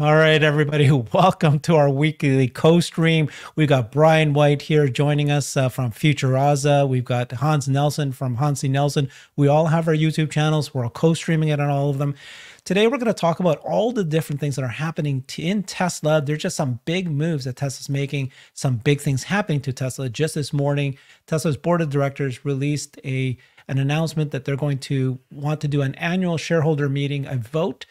All right, everybody, welcome to our weekly co-stream. We've got Brian White here joining us uh, from FutureAzA. We've got Hans Nelson from Hans C. Nelson. We all have our YouTube channels. We're all co-streaming it on all of them. Today, we're going to talk about all the different things that are happening to, in Tesla. There's just some big moves that Tesla's making, some big things happening to Tesla. Just this morning, Tesla's board of directors released a an announcement that they're going to want to do an annual shareholder meeting, a vote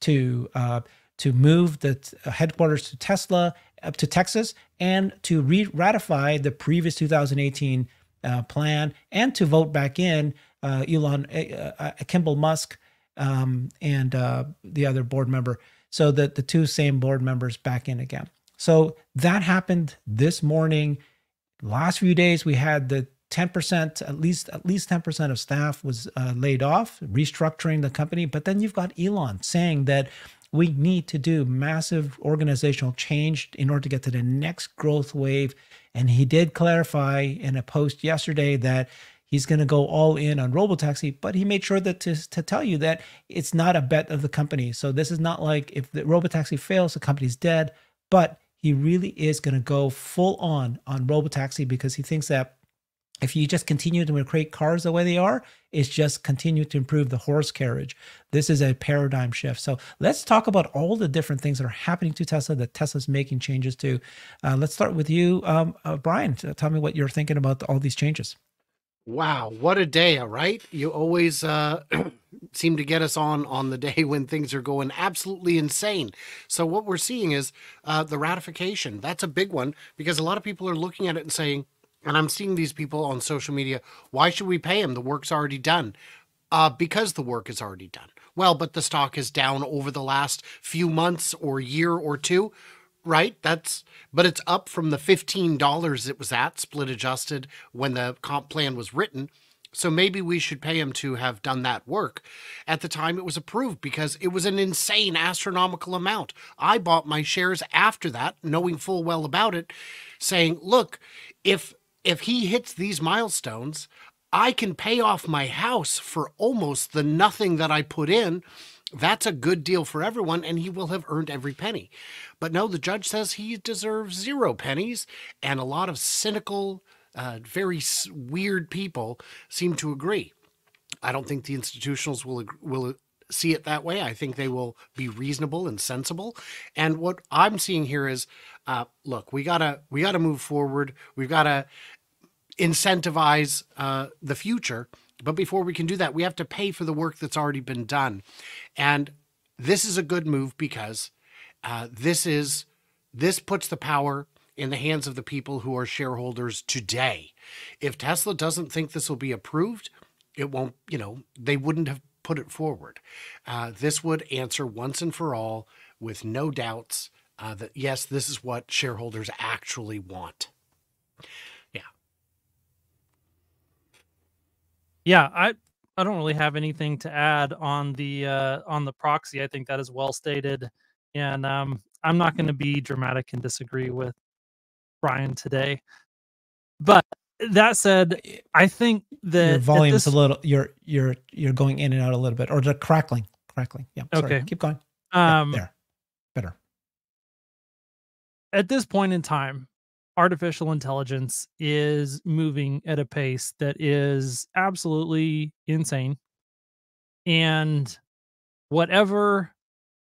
to uh, to move the uh, headquarters to Tesla up to Texas and to re- ratify the previous 2018 uh, plan and to vote back in uh, Elon uh, uh, Kimbal Musk um, and uh, the other board member, so that the two same board members back in again. So that happened this morning. Last few days we had the 10% at least at least 10% of staff was laid off restructuring the company but then you've got elon saying that we need to do massive organizational change in order to get to the next growth wave. And he did clarify in a post yesterday that he's going to go all in on robotaxi but he made sure that to, to tell you that it's not a bet of the company so this is not like if the robotaxi fails the company's dead but he really is going to go full on on robotaxi because he thinks that if you just continue to create cars the way they are, it's just continue to improve the horse carriage. This is a paradigm shift. So let's talk about all the different things that are happening to Tesla that Tesla's making changes to. Uh, let's start with you, um, uh, Brian. Tell me what you're thinking about all these changes. Wow, what a day, right? You always uh, seem to get us on on the day when things are going absolutely insane. So what we're seeing is uh, the ratification. That's a big one because a lot of people are looking at it and saying, and I'm seeing these people on social media. Why should we pay him? The work's already done. Uh, because the work is already done. Well, but the stock is down over the last few months or year or two, right? That's but it's up from the fifteen dollars it was at, split adjusted, when the comp plan was written. So maybe we should pay him to have done that work. At the time it was approved because it was an insane astronomical amount. I bought my shares after that, knowing full well about it, saying, look, if if he hits these milestones, I can pay off my house for almost the nothing that I put in. That's a good deal for everyone, and he will have earned every penny. But no, the judge says he deserves zero pennies, and a lot of cynical, uh, very weird people seem to agree. I don't think the institutionals will will see it that way. I think they will be reasonable and sensible. And what I'm seeing here is, uh, look, we gotta we gotta move forward. We've gotta incentivize uh, the future. But before we can do that, we have to pay for the work that's already been done. And this is a good move because uh, this is this puts the power in the hands of the people who are shareholders today. If Tesla doesn't think this will be approved, it won't. You know, they wouldn't have put it forward. Uh, this would answer once and for all, with no doubts, uh, that yes, this is what shareholders actually want. Yeah. Yeah, I I don't really have anything to add on the uh, on the proxy. I think that is well stated, and um, I'm not going to be dramatic and disagree with Brian today. But that said, I think that your volume's this... a little you're you're you're going in and out a little bit, or the crackling, crackling. Yeah. Sorry. Okay. Keep going. Um, yeah, there, better. At this point in time, artificial intelligence is moving at a pace that is absolutely insane, and whatever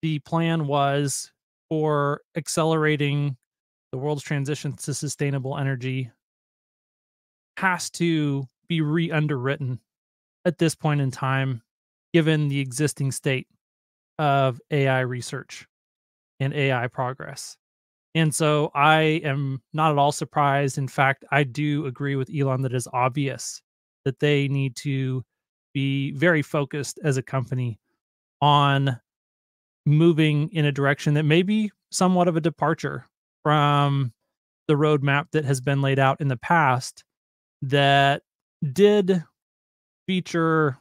the plan was for accelerating the world's transition to sustainable energy has to be re underwritten at this point in time, given the existing state of AI research and AI progress. And so I am not at all surprised. In fact, I do agree with Elon that it is obvious that they need to be very focused as a company on moving in a direction that may be somewhat of a departure from the roadmap that has been laid out in the past that did feature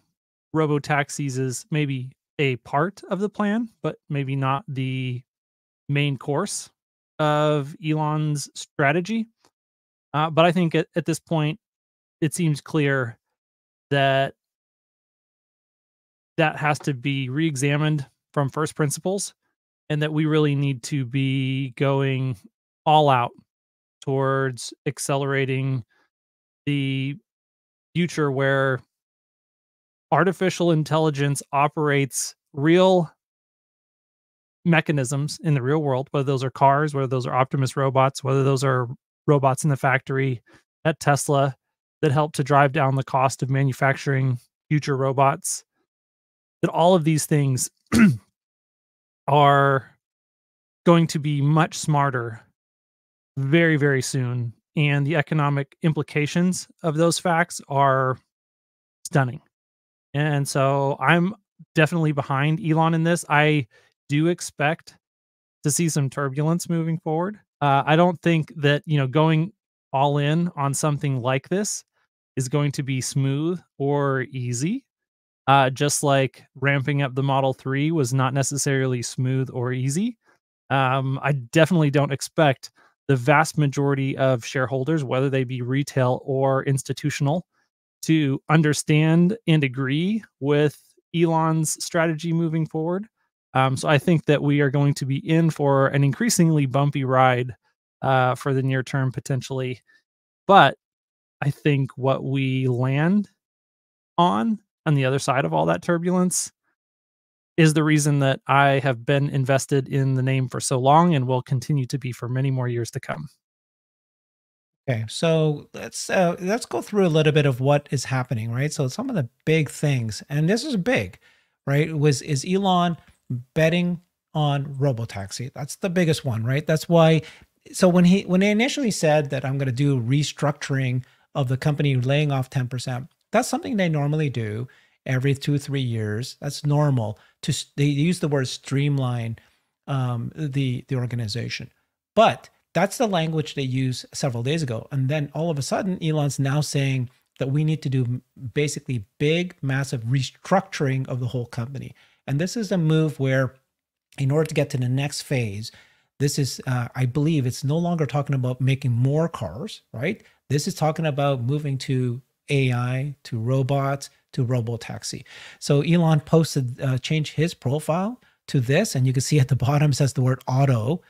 robo taxis as maybe a part of the plan, but maybe not the main course of Elon's strategy. Uh, but I think at, at this point, it seems clear that that has to be re-examined from first principles and that we really need to be going all out towards accelerating the future where artificial intelligence operates real mechanisms in the real world, whether those are cars, whether those are Optimus robots, whether those are robots in the factory at Tesla that help to drive down the cost of manufacturing future robots, that all of these things are going to be much smarter very, very soon. And the economic implications of those facts are stunning. And so I'm definitely behind Elon in this. I do expect to see some turbulence moving forward. Uh, I don't think that, you know, going all in on something like this is going to be smooth or easy. Uh, just like ramping up the Model 3 was not necessarily smooth or easy. Um, I definitely don't expect the vast majority of shareholders, whether they be retail or institutional, to understand and agree with Elon's strategy moving forward. Um, so I think that we are going to be in for an increasingly bumpy ride uh, for the near term potentially. But I think what we land on on the other side of all that turbulence is the reason that I have been invested in the name for so long and will continue to be for many more years to come. Okay, so let's uh, let's go through a little bit of what is happening, right? So some of the big things, and this is big, right? Was is Elon betting on robotaxi? That's the biggest one, right? That's why. So when he when he initially said that I'm going to do restructuring of the company, laying off ten percent, that's something they normally do every two three years. That's normal. To they use the word streamline um, the the organization, but that's the language they used several days ago. And then all of a sudden, Elon's now saying that we need to do basically big, massive restructuring of the whole company. And this is a move where, in order to get to the next phase, this is, uh, I believe, it's no longer talking about making more cars, right? This is talking about moving to AI, to robots, to robo taxi. So Elon posted, uh, changed his profile to this, and you can see at the bottom says the word auto.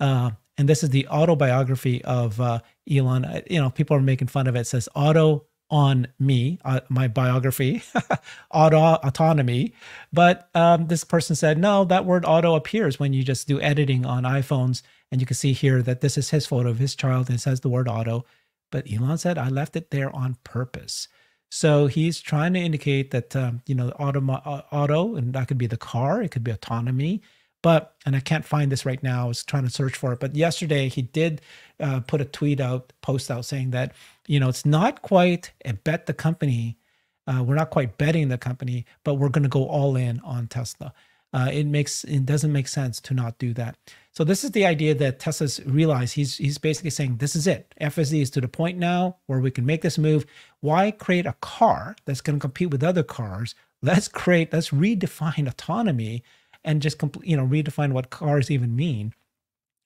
Uh, and this is the autobiography of uh, Elon. Uh, you know, people are making fun of it. it says auto on me, uh, my biography, auto autonomy. But um, this person said, no, that word auto appears when you just do editing on iPhones. And you can see here that this is his photo of his child it says the word auto. But Elon said, I left it there on purpose. So he's trying to indicate that, um, you know, auto, uh, auto, and that could be the car, it could be autonomy, but, and I can't find this right now, I was trying to search for it. But yesterday he did uh, put a tweet out, post out saying that, you know, it's not quite a bet the company. Uh, we're not quite betting the company, but we're going to go all in on Tesla. Uh, it makes it doesn't make sense to not do that. So this is the idea that Tesla's realized he's he's basically saying this is it. FSD is to the point now where we can make this move. Why create a car that's going to compete with other cars? Let's create let's redefine autonomy and just complete, you know, redefine what cars even mean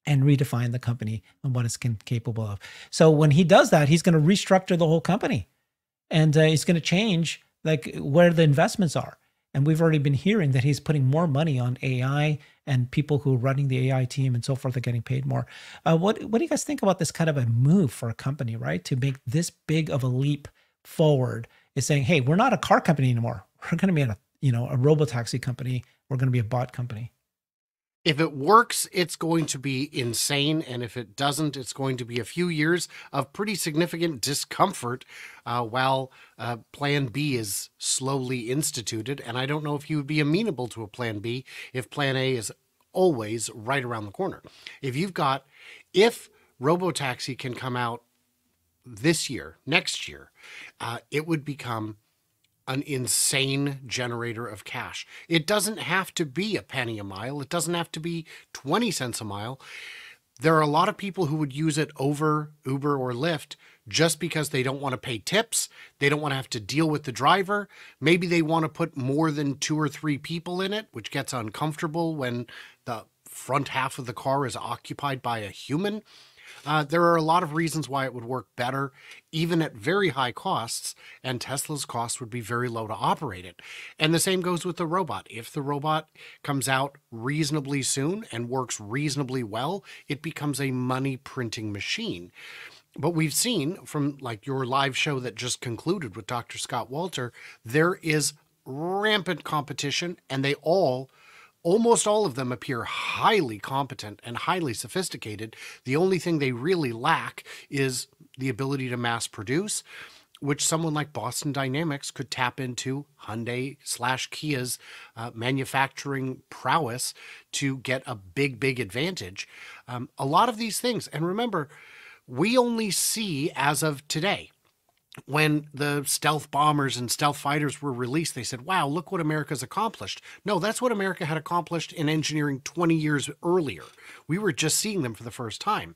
and redefine the company and what it's capable of. So when he does that, he's going to restructure the whole company and uh, he's going to change like where the investments are. And we've already been hearing that he's putting more money on AI and people who are running the AI team and so forth are getting paid more. Uh, what what do you guys think about this kind of a move for a company, right? To make this big of a leap forward is saying, hey, we're not a car company anymore. We're going to be a you know a robo taxi company we're going to be a bot company. If it works, it's going to be insane. And if it doesn't, it's going to be a few years of pretty significant discomfort uh, while uh, Plan B is slowly instituted. And I don't know if you would be amenable to a Plan B if Plan A is always right around the corner. If you've got, if Robotaxi can come out this year, next year, uh, it would become an insane generator of cash. It doesn't have to be a penny a mile. It doesn't have to be 20 cents a mile. There are a lot of people who would use it over Uber or Lyft just because they don't want to pay tips. They don't want to have to deal with the driver. Maybe they want to put more than two or three people in it, which gets uncomfortable when the front half of the car is occupied by a human. Uh, there are a lot of reasons why it would work better, even at very high costs, and Tesla's cost would be very low to operate it. And the same goes with the robot. If the robot comes out reasonably soon and works reasonably well, it becomes a money printing machine. But we've seen from like your live show that just concluded with Dr. Scott Walter, there is rampant competition and they all almost all of them appear highly competent and highly sophisticated. The only thing they really lack is the ability to mass produce, which someone like Boston Dynamics could tap into Hyundai slash Kia's uh, manufacturing prowess to get a big, big advantage. Um, a lot of these things, and remember, we only see as of today when the stealth bombers and stealth fighters were released, they said, wow, look what America's accomplished. No, that's what America had accomplished in engineering 20 years earlier. We were just seeing them for the first time.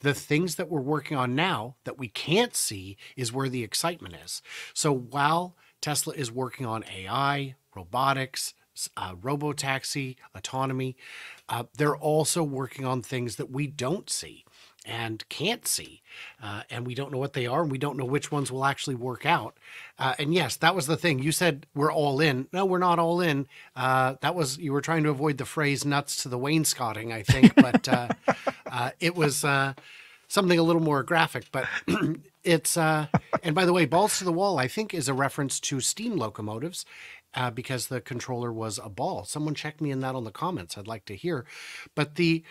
The things that we're working on now that we can't see is where the excitement is. So while Tesla is working on AI, robotics, uh, robotaxi, autonomy, uh, they're also working on things that we don't see and can't see. Uh, and we don't know what they are, and we don't know which ones will actually work out. Uh, and yes, that was the thing. You said we're all in. No, we're not all in. Uh, that was, you were trying to avoid the phrase nuts to the wainscoting, I think, but uh, uh, it was uh, something a little more graphic. But it's, and by the way, balls to the wall, I think, is a reference to steam locomotives. because the controller was a ball. Someone check me in that on the comments. I'd like to hear. But the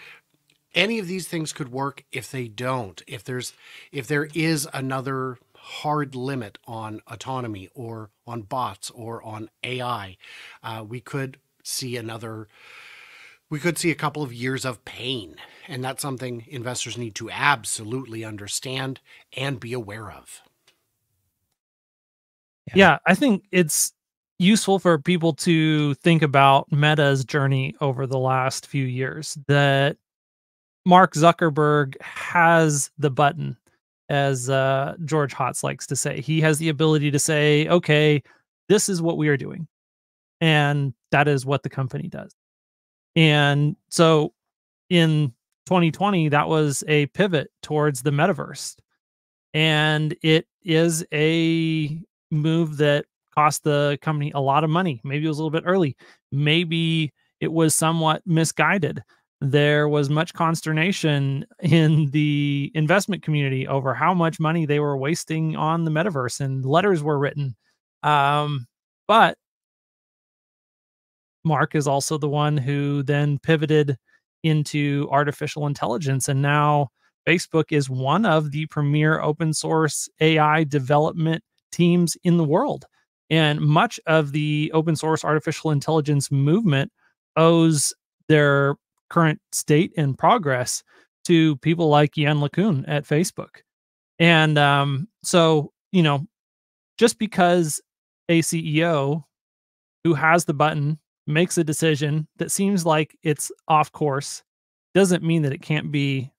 any of these things could work if they don't if there's if there is another hard limit on autonomy or on bots or on ai uh, we could see another we could see a couple of years of pain and that's something investors need to absolutely understand and be aware of. Yeah, yeah i think it's useful for people to think about meta's journey over the last few years that Mark Zuckerberg has the button, as uh, George Hotz likes to say. He has the ability to say, okay, this is what we are doing. And that is what the company does. And so in 2020, that was a pivot towards the metaverse. And it is a move that cost the company a lot of money. Maybe it was a little bit early. Maybe it was somewhat misguided there was much consternation in the investment community over how much money they were wasting on the metaverse and letters were written. Um, but mark is also the one who then pivoted into artificial intelligence and now facebook is one of the premier open source ai development teams in the world. And much of the open source artificial intelligence movement owes their current state and progress to people like Yann LeCun at Facebook. And um, so, you know, just because a CEO who has the button makes a decision that seems like it's off course doesn't mean that it can't be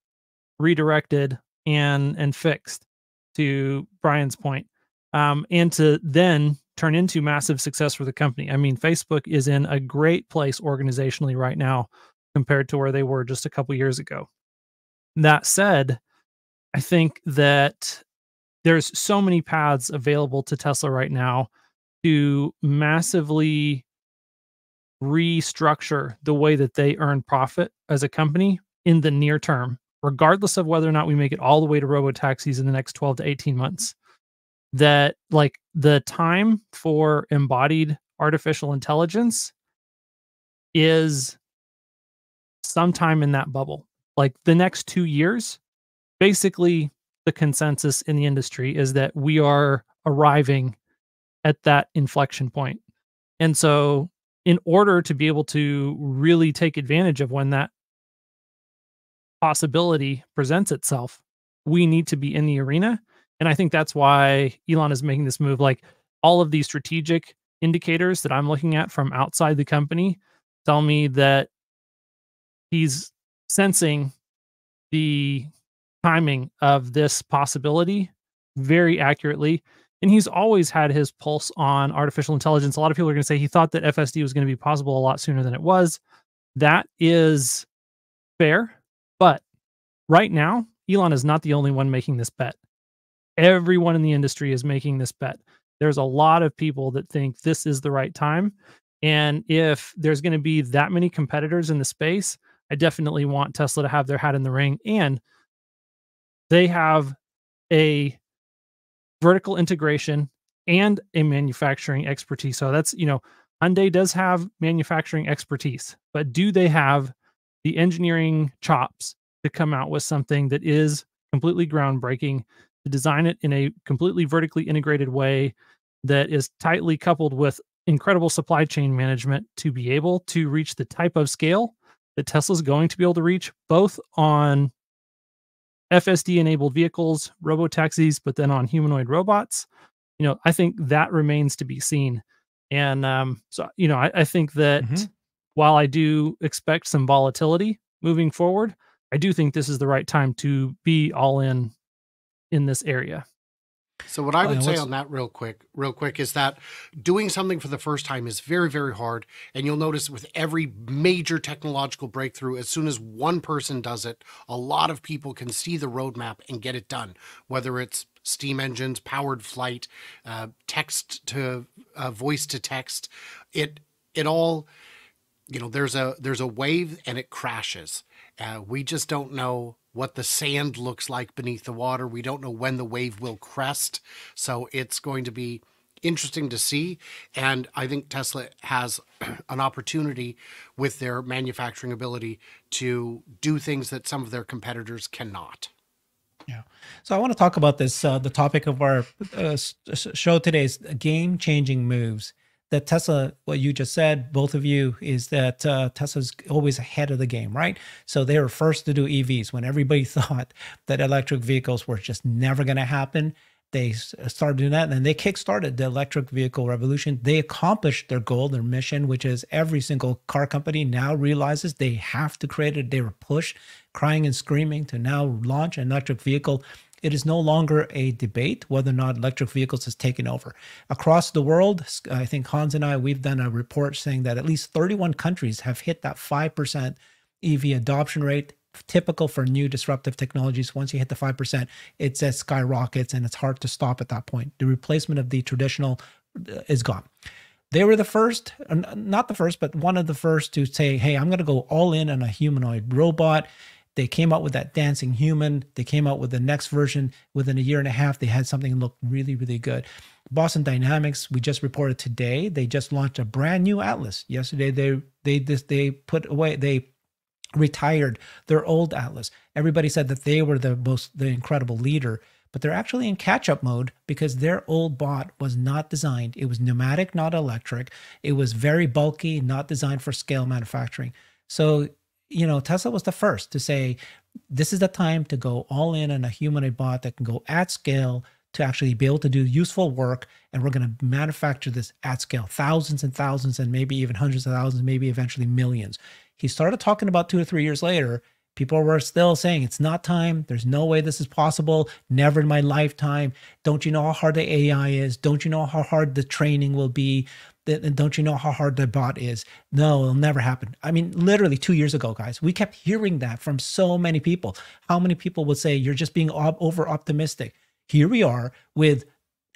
redirected and and fixed to Brian's point. Um, and to then turn into massive success for the company. I mean, Facebook is in a great place organizationally right now compared to where they were just a couple years ago. That said, I think that there's so many paths available to Tesla right now to massively restructure the way that they earn profit as a company in the near term, regardless of whether or not we make it all the way to robo taxis in the next 12 to 18 months. That, like, the time for embodied artificial intelligence is sometime in that bubble. Like the next two years, basically, the consensus in the industry is that we are arriving at that inflection point. And so, in order to be able to really take advantage of when that possibility presents itself, we need to be in the arena. And I think that's why Elon is making this move. Like all of these strategic indicators that I'm looking at from outside the company tell me that he's sensing the timing of this possibility very accurately. And he's always had his pulse on artificial intelligence. A lot of people are going to say he thought that FSD was going to be possible a lot sooner than it was. That is fair. But right now, Elon is not the only one making this bet. Everyone in the industry is making this bet. There's a lot of people that think this is the right time. And if there's going to be that many competitors in the space, I definitely want Tesla to have their hat in the ring. And they have a vertical integration and a manufacturing expertise. So that's, you know, Hyundai does have manufacturing expertise, but do they have the engineering chops to come out with something that is completely groundbreaking, to design it in a completely vertically integrated way that is tightly coupled with incredible supply chain management to be able to reach the type of scale that Tesla's going to be able to reach, both on FSD enabled vehicles, robo taxis, but then on humanoid robots. You know, I think that remains to be seen. And um, so, you know, I, I think that mm-hmm. while I do expect some volatility moving forward, I do think this is the right time to be all in in this area. So what I would say on that real quick, real quick is that doing something for the first time is very very hard and you'll notice with every major technological breakthrough as soon as one person does it, a lot of people can see the roadmap and get it done, whether it's steam engines, powered flight, uh, text to uh, voice to text, it it all you know there's a there's a wave and it crashes. Uh, we just don't know what the sand looks like beneath the water. We don't know when the wave will crest. So it's going to be interesting to see. And I think Tesla has an opportunity with their manufacturing ability to do things that some of their competitors cannot. Yeah. So I want to talk about this. Uh, the topic of our uh, show today is game changing moves that Tesla, what you just said, both of you, is that uh, Tesla's always ahead of the game, right? So they were first to do EVs when everybody thought that electric vehicles were just never going to happen. They started doing that and then they kickstarted the electric vehicle revolution. They accomplished their goal, their mission, which is every single car company now realizes they have to create it. They were pushed, crying and screaming, to now launch an electric vehicle it is no longer a debate whether or not electric vehicles has taken over. Across the world, I think Hans and I, we've done a report saying that at least 31 countries have hit that 5% EV adoption rate. Typical for new disruptive technologies. Once you hit the 5%, it says skyrockets and it's hard to stop at that point. The replacement of the traditional uh, is gone. They were the first, not the first, but one of the first to say, hey, I'm going to go all in on a humanoid robot they came out with that dancing human. They came out with the next version within a year and a half. They had something looked really, really good. Boston Dynamics, we just reported today, they just launched a brand new Atlas. Yesterday, they they this they put away they retired their old Atlas. Everybody said that they were the most the incredible leader, but they're actually in catch-up mode because their old bot was not designed. It was pneumatic, not electric. It was very bulky, not designed for scale manufacturing. So you know, Tesla was the first to say, this is the time to go all in on a humanoid bot that can go at scale to actually be able to do useful work. And we're going to manufacture this at scale, thousands and thousands, and maybe even hundreds of thousands, maybe eventually millions. He started talking about two or three years later. People were still saying it's not time. There's no way this is possible. Never in my lifetime. Don't you know how hard the AI is? Don't you know how hard the training will be? And don't you know how hard the bot is? No, it'll never happen. I mean, literally two years ago, guys, we kept hearing that from so many people. How many people would say you're just being over optimistic? Here we are with,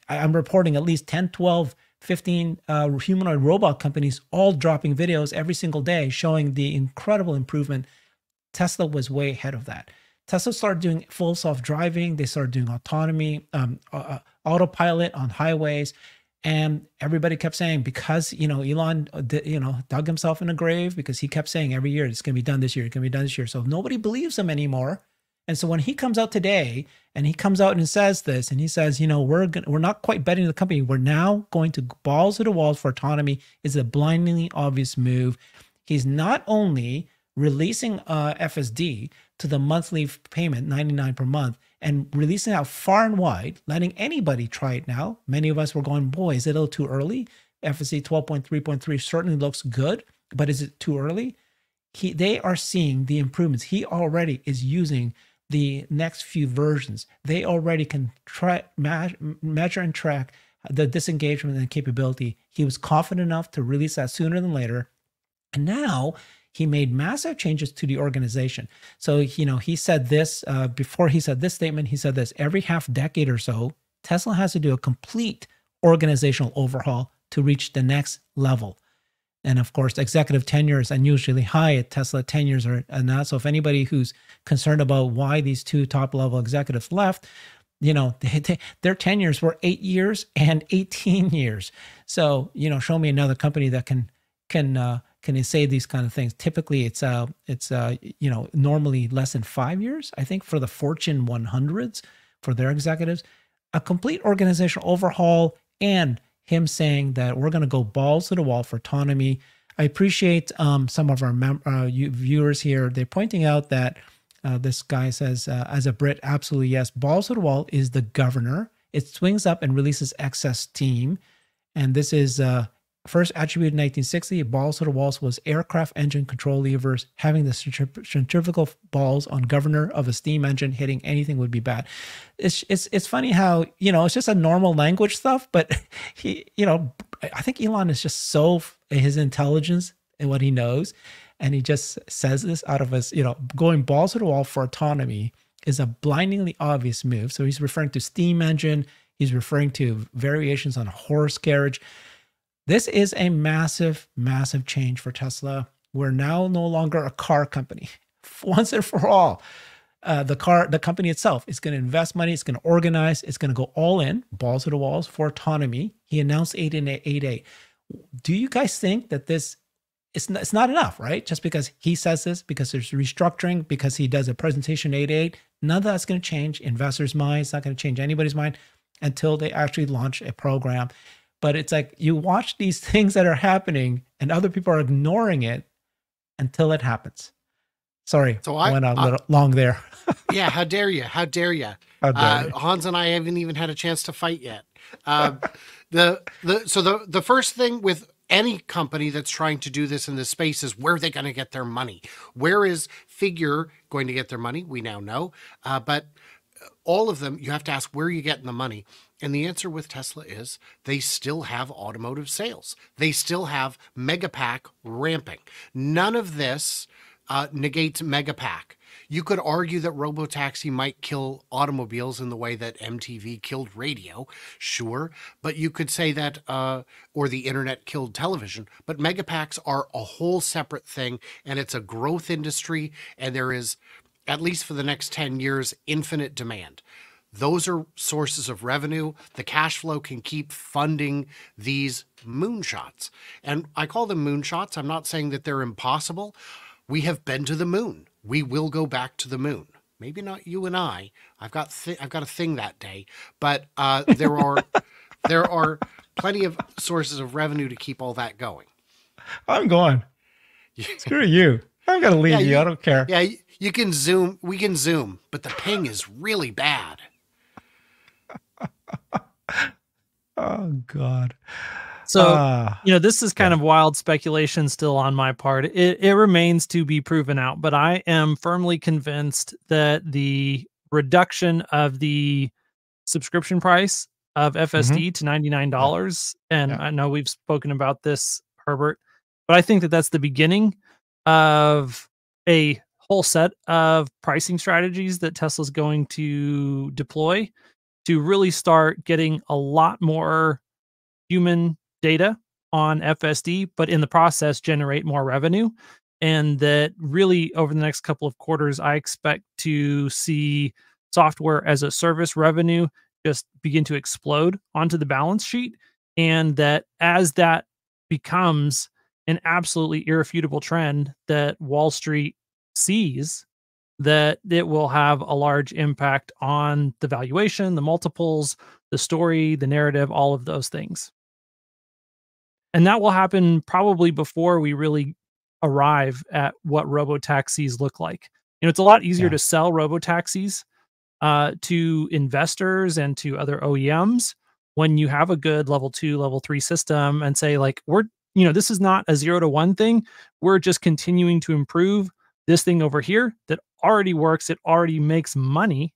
I'm reporting at least 10, 12, 15 uh, humanoid robot companies all dropping videos every single day showing the incredible improvement. Tesla was way ahead of that. Tesla started doing full self driving. They started doing autonomy, um, uh, autopilot on highways. And everybody kept saying because you know Elon, uh, you know, dug himself in a grave because he kept saying every year it's going to be done this year, it's going to be done this year. So nobody believes him anymore. And so when he comes out today and he comes out and says this and he says, you know, we're gonna, we're not quite betting the company. We're now going to balls to the walls for autonomy is a blindingly obvious move. He's not only releasing uh, FSD to the monthly payment, 99 per month, and releasing out far and wide, letting anybody try it now. Many of us were going, boy, is it a little too early? FSD 12.3.3 certainly looks good, but is it too early? He, they are seeing the improvements. He already is using the next few versions. They already can try, measure and track the disengagement and capability. He was confident enough to release that sooner than later. And now he made massive changes to the organization. So, you know, he said this uh, before he said this statement, he said this every half decade or so, Tesla has to do a complete organizational overhaul to reach the next level. And of course, executive tenure is unusually high at Tesla. Tenures are not. So if anybody who's concerned about why these two top level executives left, you know, they, they, their tenures were eight years and 18 years. So, you know, show me another company that can, can, uh, can you say these kind of things. Typically it's, uh, it's, uh, you know, normally less than five years, I think for the Fortune 100s for their executives, a complete organizational overhaul and him saying that we're going to go balls to the wall for autonomy. I appreciate um, some of our mem- uh, viewers here. They're pointing out that uh, this guy says, uh, as a Brit, absolutely yes. Balls to the wall is the governor. It swings up and releases excess steam. And this is uh, First attributed in 1960, balls to the walls was aircraft engine control levers. Having the centrifugal balls on governor of a steam engine hitting anything would be bad. It's it's it's funny how you know it's just a normal language stuff, but he you know I think Elon is just so his intelligence and what he knows, and he just says this out of his you know going balls to the wall for autonomy is a blindingly obvious move. So he's referring to steam engine. He's referring to variations on horse carriage this is a massive, massive change for Tesla. We're now no longer a car company. Once and for all, uh, the car, the company itself is going to invest money. It's going to organize. It's going to go all in, balls to the walls for autonomy. He announced 8 and 8 Do you guys think that this it's not, it's not enough, right? Just because he says this, because there's restructuring, because he does a presentation 8 none of that's going to change investors' minds. Not going to change anybody's mind until they actually launch a program but it's like you watch these things that are happening and other people are ignoring it until it happens. Sorry, so I, went a little long there. yeah, how dare you? How dare you? How dare uh, you? Hans and I haven't even had a chance to fight yet. Uh, the the so the the first thing with any company that's trying to do this in this space is where are they going to get their money? Where is Figure going to get their money? We now know, uh, but all of them, you have to ask where are you getting the money. And the answer with Tesla is they still have automotive sales. They still have Megapack ramping. None of this uh, negates Megapack. You could argue that Robotaxi might kill automobiles in the way that MTV killed radio, sure, but you could say that, uh, or the internet killed television. But megapacks are a whole separate thing, and it's a growth industry, and there is, at least for the next 10 years, infinite demand. Those are sources of revenue. The cash flow can keep funding these moonshots. And I call them moonshots. I'm not saying that they're impossible. We have been to the moon. We will go back to the moon. Maybe not you and I. I've got th- I've got a thing that day, but uh, there are there are plenty of sources of revenue to keep all that going. I'm going. Screw you. I'm gonna leave yeah, you, you. I don't care. Yeah, you can zoom. We can zoom, but the ping is really bad. oh God. So uh, you know, this is kind yeah. of wild speculation still on my part. It it remains to be proven out, but I am firmly convinced that the reduction of the subscription price of FSD mm-hmm. to ninety nine dollars, and yeah. I know we've spoken about this, Herbert, but I think that that's the beginning of a whole set of pricing strategies that Tesla's going to deploy to really start getting a lot more human data on FSD, but in the process generate more revenue. And that really over the next couple of quarters, I expect to see software as a service revenue just begin to explode onto the balance sheet. And that as that becomes an absolutely irrefutable trend that Wall Street sees, that it will have a large impact on the valuation, the multiples, the story, the narrative, all of those things. And that will happen probably before we really arrive at what robo taxis look like. You know, it's a lot easier yeah. to sell robo taxis uh, to investors and to other OEMs when you have a good level two, level three system and say, like, we're, you know, this is not a zero to one thing. We're just continuing to improve this thing over here that already works, it already makes money,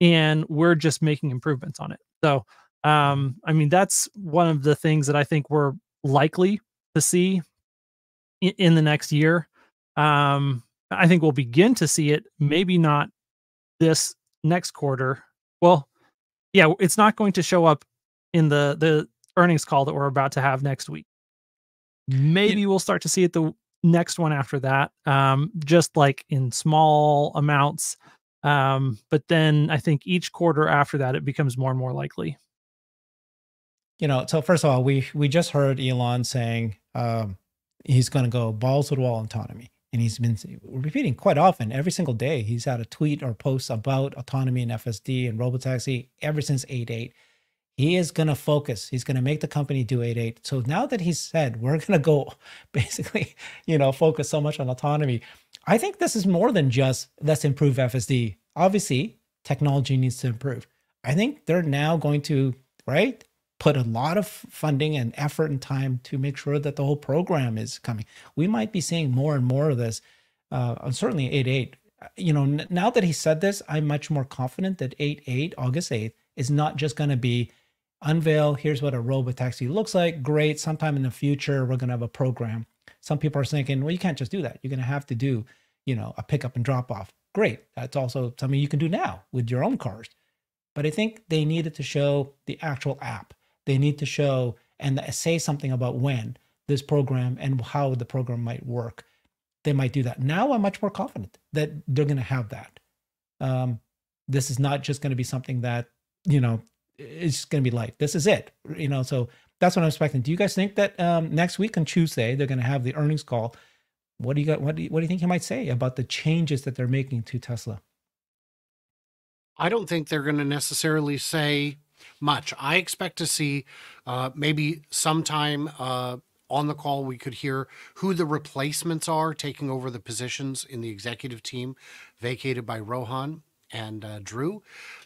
and we're just making improvements on it. So, um, I mean, that's one of the things that I think we're likely to see in, in the next year. Um, I think we'll begin to see it. Maybe not this next quarter. Well, yeah, it's not going to show up in the the earnings call that we're about to have next week. Maybe yeah. we'll start to see it the next one after that, um, just like in small amounts. Um, but then I think each quarter after that, it becomes more and more likely. You know, so first of all, we we just heard Elon saying um, he's going to go balls to the wall autonomy, and he's been repeating quite often every single day. He's had a tweet or post about autonomy and FSD and robotaxi ever since 8.8 he is going to focus. He's going to make the company do 8.8 so now that he's said we're going to go basically you know focus so much on autonomy i think this is more than just let's improve fsd obviously technology needs to improve. I think they're now going to right put a lot of funding and effort and time to make sure that the whole program is coming. We might be seeing more and more of this uh, certainly 8.8 you know now that he said this i'm much more confident that 8.8 august 8th is not just going to be unveil here's what a robot taxi looks like great sometime in the future we're going to have a program. Some people are thinking well you can't just do that. You're going to have to do you know a pickup and drop off. Great that's also something you can do now with your own cars. But i think they needed to show the actual app. They need to show and say something about when this program and how the program might work. They might do that. Now i'm much more confident that they're going to have that. Um, this is not just going to be something that you know it's going to be like this is it you know so that's what i'm expecting. Do you guys think that um, next week on tuesday they're going to have the earnings call? What do you got what do you, what do you think you might say about the changes that they're making to tesla? I don't think they're going to necessarily say much. I expect to see uh, maybe sometime uh, on the call we could hear who the replacements are taking over the positions in the executive team vacated by rohan and uh, drew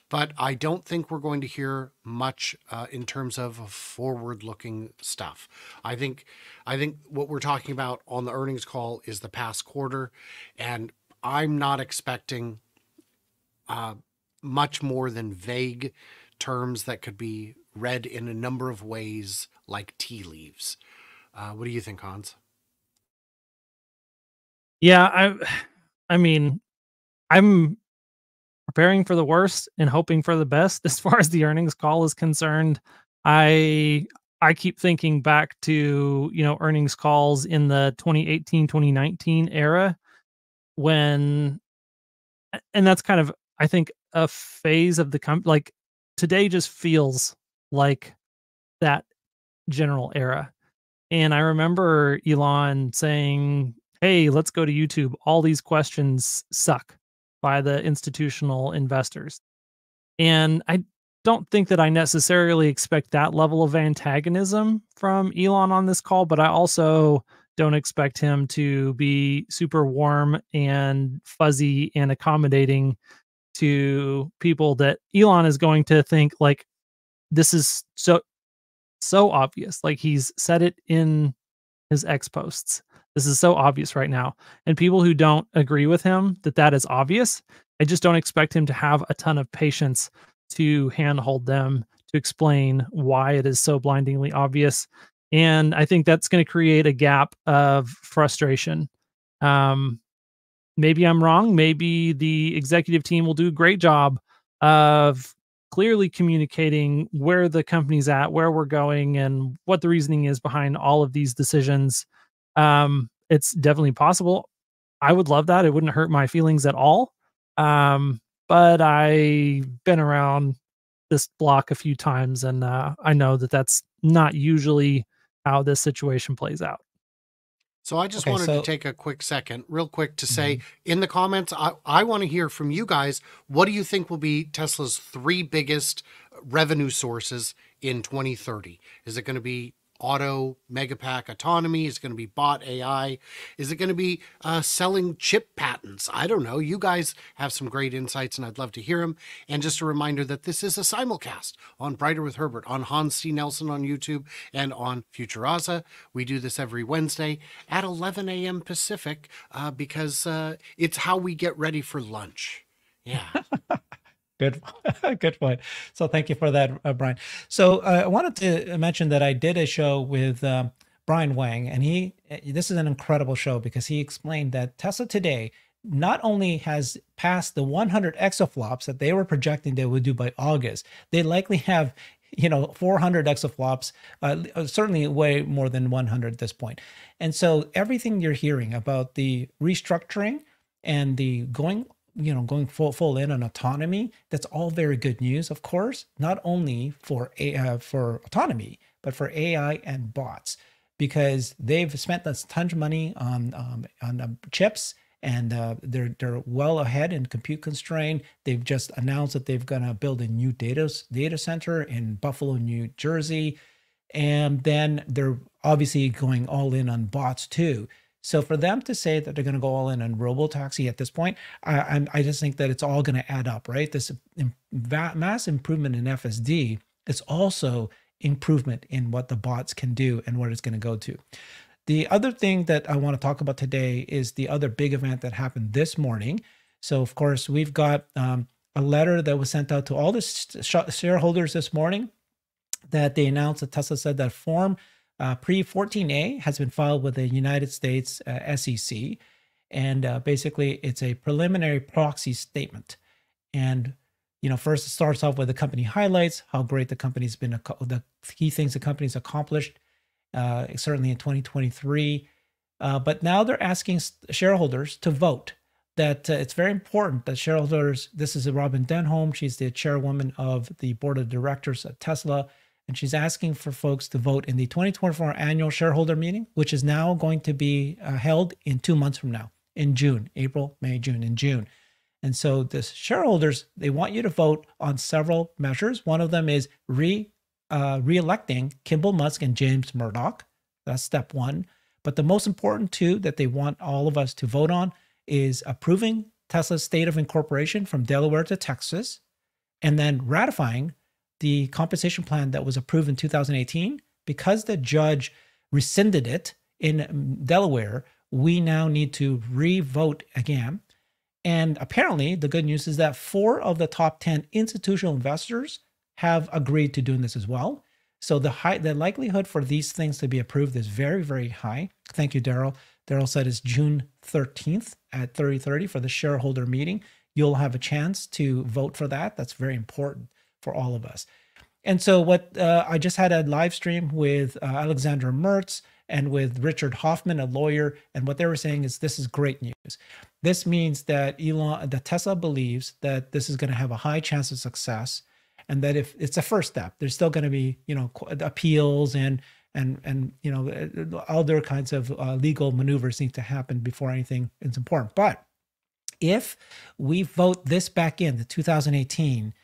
but I don't think we're going to hear much uh, in terms of forward-looking stuff. I think, I think what we're talking about on the earnings call is the past quarter, and I'm not expecting uh, much more than vague terms that could be read in a number of ways, like tea leaves. Uh, what do you think, Hans? Yeah, I, I mean, I'm preparing for the worst and hoping for the best as far as the earnings call is concerned. I I keep thinking back to, you know, earnings calls in the 2018, 2019 era when and that's kind of I think a phase of the company like today just feels like that general era. And I remember Elon saying, "Hey, let's go to YouTube. All these questions suck." By the institutional investors. And I don't think that I necessarily expect that level of antagonism from Elon on this call, but I also don't expect him to be super warm and fuzzy and accommodating to people that Elon is going to think like this is so so obvious. Like he's said it in his X posts. This is so obvious right now. And people who don't agree with him that that is obvious, I just don't expect him to have a ton of patience to handhold them to explain why it is so blindingly obvious. And I think that's going to create a gap of frustration. Um, maybe I'm wrong. Maybe the executive team will do a great job of clearly communicating where the company's at, where we're going, and what the reasoning is behind all of these decisions. Um, it's definitely possible. I would love that. It wouldn't hurt my feelings at all. Um, but I've been around this block a few times, and uh, I know that that's not usually how this situation plays out. So I just okay, wanted so, to take a quick second, real quick, to say mm-hmm. in the comments, I, I want to hear from you guys. What do you think will be Tesla's three biggest revenue sources in 2030? Is it going to be auto megapack autonomy? Is it going to be bot AI? Is it going to be uh, selling chip patents? I don't know. You guys have some great insights and I'd love to hear them. And just a reminder that this is a simulcast on Brighter with Herbert, on Hans C. Nelson on YouTube, and on FutureAzA. We do this every Wednesday at 11 a.m. Pacific uh, because uh, it's how we get ready for lunch. Yeah. Good, good point. So thank you for that, uh, Brian. So uh, I wanted to mention that I did a show with um, Brian Wang, and he this is an incredible show because he explained that Tesla today not only has passed the 100 exaflops that they were projecting they would do by August, they likely have you know 400 exaflops uh, certainly way more than 100 at this point and so everything you're hearing about the restructuring and the going you know going full full in on autonomy that's all very good news of course not only for a uh, for autonomy but for ai and bots because they've spent a ton of money on um, on um, chips and uh, they're they're well ahead in compute constraint. They've just announced that they're going to build a new data data center in Buffalo, New Jersey, and then they're obviously going all in on bots too. So for them to say that they're going to go all in on robotaxi at this point, I I, just think that it's all going to add up, right? This mass improvement in FSD is also improvement in what the bots can do and what it's going to go to. The other thing that I want to talk about today is the other big event that happened this morning. So, of course, we've got um, a letter that was sent out to all the shareholders this morning that they announced that Tesla said that Form uh, Pre 14A has been filed with the United States uh, SEC. And uh, basically, it's a preliminary proxy statement. And you know, first it starts off with the company highlights, how great the company's been, the key things the company's accomplished uh, certainly in 2023. Uh, but now they're asking shareholders to vote. That uh, it's very important that shareholders. This is Robyn Denholm. She's the chairwoman of the board of directors at Tesla, and she's asking for folks to vote in the 2024 annual shareholder meeting, which is now going to be uh, held in two months from now, in June, April, May, June, in June. And so the shareholders, they want you to vote on several measures. One of them is re uh, re-electing Kimbal Musk and James Murdoch. That's step one. But the most important two that they want all of us to vote on is approving Tesla's state of incorporation from Delaware to Texas, and then ratifying the compensation plan that was approved in 2018. Because the judge rescinded it in Delaware, we now need to re-vote again. And apparently, the good news is that four of the top 10 institutional investors have agreed to doing this as well. So the high, the likelihood for these things to be approved is very, very high. Thank you, Daryl. Daryl said it's June 13th at 3030 for the shareholder meeting. You'll have a chance to vote for that. That's very important for all of us. And so what uh, I just had a live stream with uh, Alexandra Merz and with Richard Hoffman, a lawyer, and what they were saying is this is great news. This means that Elon, that Tesla believes that this is going to have a high chance of success and that if it's a first step, there's still going to be you know appeals and and and you know other kinds of uh, legal maneuvers need to happen before anything is important. But if we vote this back in the 2018,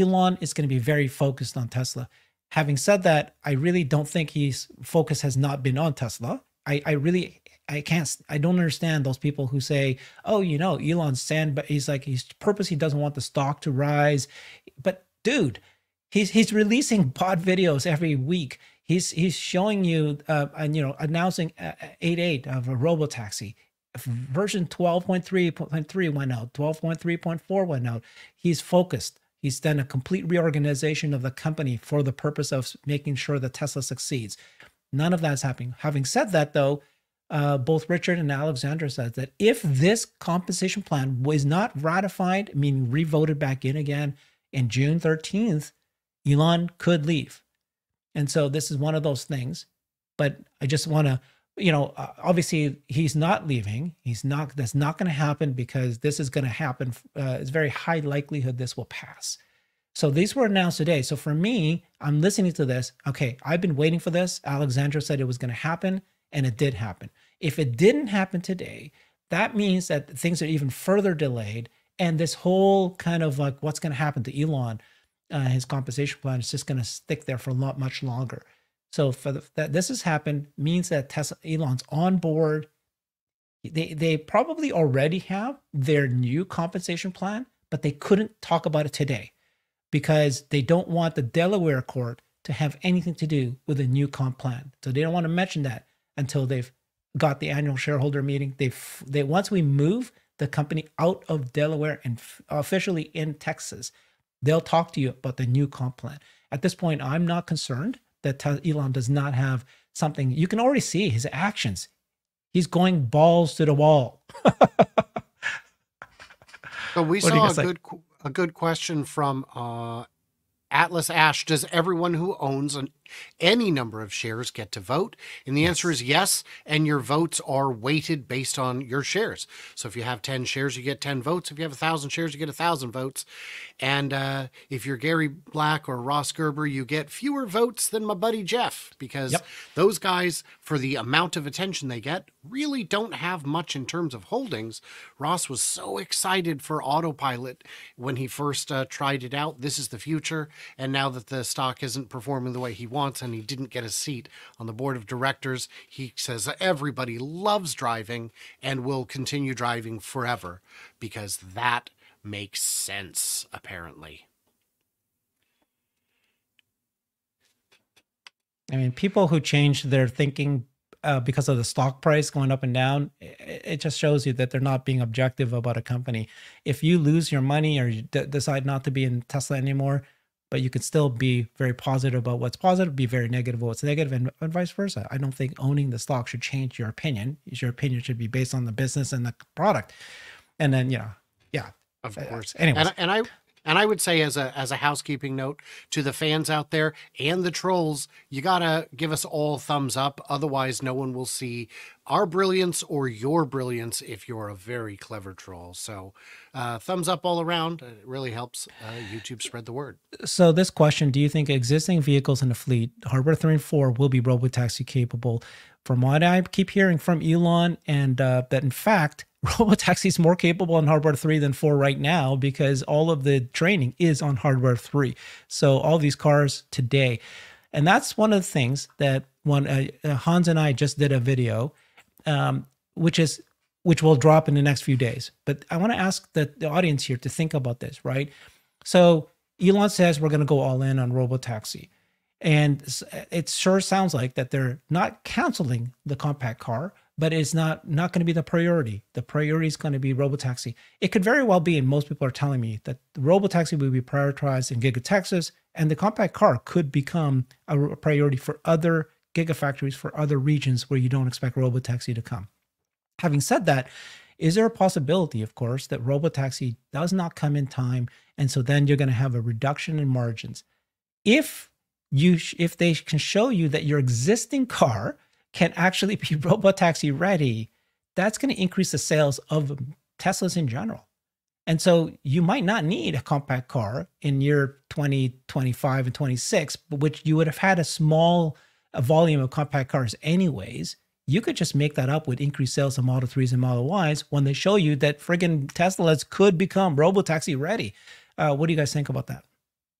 Elon is going to be very focused on Tesla. Having said that, I really don't think his focus has not been on Tesla. I, I really I can't I don't understand those people who say, oh, you know, Elon's sand, but he's like he's purpose he doesn't want the stock to rise. But dude, he's he's releasing pod videos every week. He's he's showing you uh, and you know announcing 8.8 uh, of a robo taxi. Version 12.3.3 went out. 12.3.4 went out. He's focused. He's done a complete reorganization of the company for the purpose of making sure that Tesla succeeds. None of that's happening. Having said that, though, uh, both Richard and Alexandra said that if this compensation plan was not ratified, meaning revoted back in again, in June 13th, Elon could leave. And so this is one of those things. But I just want to, you know, uh, obviously he's not leaving. He's not, that's not going to happen because this is going to happen. Uh, it's very high likelihood this will pass. So these were announced today. So for me, I'm listening to this. Okay, I've been waiting for this. Alexandra said it was going to happen, and it did happen. If it didn't happen today, that means that things are even further delayed and this whole kind of like what's going to happen to Elon, uh, his compensation plan is just going to stick there for a lot much longer. So for the, that this has happened means that Tesla Elon's on board. They they probably already have their new compensation plan, but they couldn't talk about it today because they don't want the Delaware court to have anything to do with a new comp plan. So they don't want to mention that until they've got the annual shareholder meeting. They they once we move the company out of Delaware and officially in Texas. They'll talk to you about the new comp plan. At this point, I'm not concerned that Elon does not have something, you can already see his actions. He's going balls to the wall. So we What saw a good a good question from uh, Atlas Ash. Does everyone who owns an, any number of shares get to vote? And the answer is yes. And your votes are weighted based on your shares. So if you have ten shares, you get ten votes. If you have a thousand shares, you get a thousand votes. And uh, if you're Gary Black or Ross Gerber, you get fewer votes than my buddy Jeff because Yep. those guys, for the amount of attention they get, really don't have much in terms of holdings. Ross was so excited for autopilot when he first uh, tried it out. This is the future. And now that the stock isn't performing the way he and he didn't get a seat on the board of directors, he says everybody loves driving and will continue driving forever because that makes sense, apparently. I mean, people who change their thinking uh, because of the stock price going up and down, it, it just shows you that they're not being objective about a company. If you lose your money or you decide not to be in Tesla anymore, but you can still be very positive about what's positive, be very negative about what's negative, and, and vice versa. I don't think owning the stock should change your opinion. Your opinion should be based on the business and the product. And then, you know, yeah. Of Uh, course. anyways. And, and I and I would say as a as a housekeeping note to the fans out there and the trolls, you gotta give us all thumbs up. Otherwise, no one will see our brilliance or your brilliance if you're a very clever troll. So, uh, thumbs up all around. It really helps uh, YouTube spread the word. So this question, do you think existing vehicles in the fleet, hardware 3 and 4, will be robotaxi capable? From what I keep hearing from Elon, and uh, that in fact, robotaxi is more capable on hardware 3 than 4 right now because all of the training is on hardware 3. So all these cars today. And that's one of the things that one uh, uh, Hans and I just did a video, um, which is which will drop in the next few days. But I want to ask the, the audience here to think about this, right? So Elon says we're going to go all in on robotaxi. And it sure sounds like that they're not canceling the compact car, but it's not not going to be the priority. The priority is going to be robotaxi. It could very well be, and most people are telling me that robotaxi will be prioritized in Giga Texas, and the compact car could become a priority for other gigafactories for other regions where you don't expect robotaxi to come. Having said that, is there a possibility, of course, that robotaxi does not come in time, and so then you're going to have a reduction in margins? If you sh- if they can show you that your existing car can actually be robotaxi ready, that's going to increase the sales of Teslas in general. And so you might not need a compact car in year 2025 and 26, but which you would have had a small volume of compact cars anyways. You could just make that up with increased sales of Model 3s and Model Ys when they show you that friggin' Teslas could become robotaxi ready. Uh, what do you guys think about that?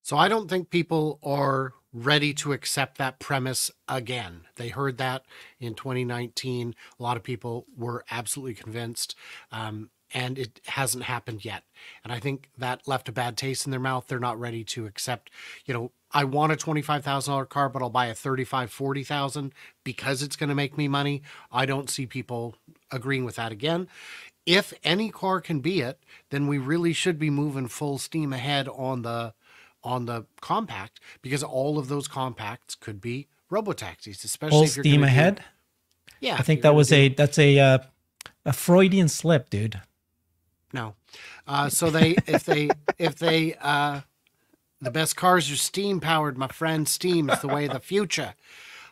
So I don't think people are ready to accept that premise again. They heard that in 2019. A lot of people were absolutely convinced, um, and it hasn't happened yet. And I think that left a bad taste in their mouth. They're not ready to accept, you know, I want a $25,000 car, but I'll buy a 35, 40,000 because it's going to make me money. I don't see people agreeing with that again. If any car can be it, then we really should be moving full steam ahead on the on the compact because all of those compacts could be robotaxis, especially Full if you're steam gonna do- ahead? yeah, I think that was a that's a uh, a Freudian slip, dude. no. Uh, so they if they if they uh, the best cars are steam powered, my friend. Steam is the way of the future.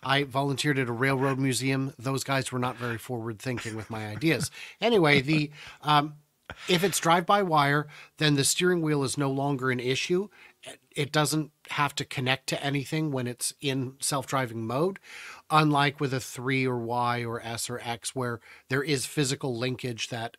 I volunteered at a railroad museum. Those guys were not very forward thinking with my ideas. Anyway, the um, if it's drive by wire, then the steering wheel is no longer an issue. It doesn't have to connect to anything when it's in self driving mode, unlike with a 3 or Y or S or X, where there is physical linkage that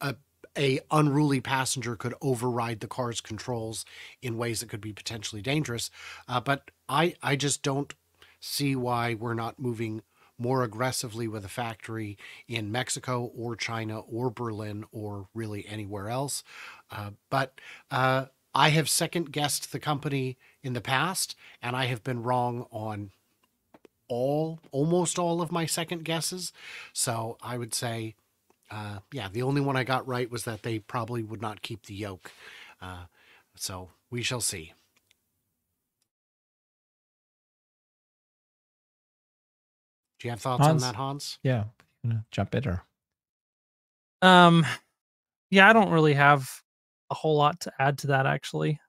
a, a unruly passenger could override the car's controls in ways that could be potentially dangerous. Uh, but I, I just don't see why we're not moving more aggressively with a factory in Mexico or China or Berlin or really anywhere else. Uh, but uh, I have second guessed the company in the past, and I have been wrong on all, almost all of my second guesses. So I would say, uh, yeah, the only one I got right was that they probably would not keep the yoke. Uh, so we shall see. Do you have thoughts Hans? on that, Hans? You know, jump in or Yeah, Hans? you know, jump in or Um, yeah, I don't really have a whole lot to add to that actually.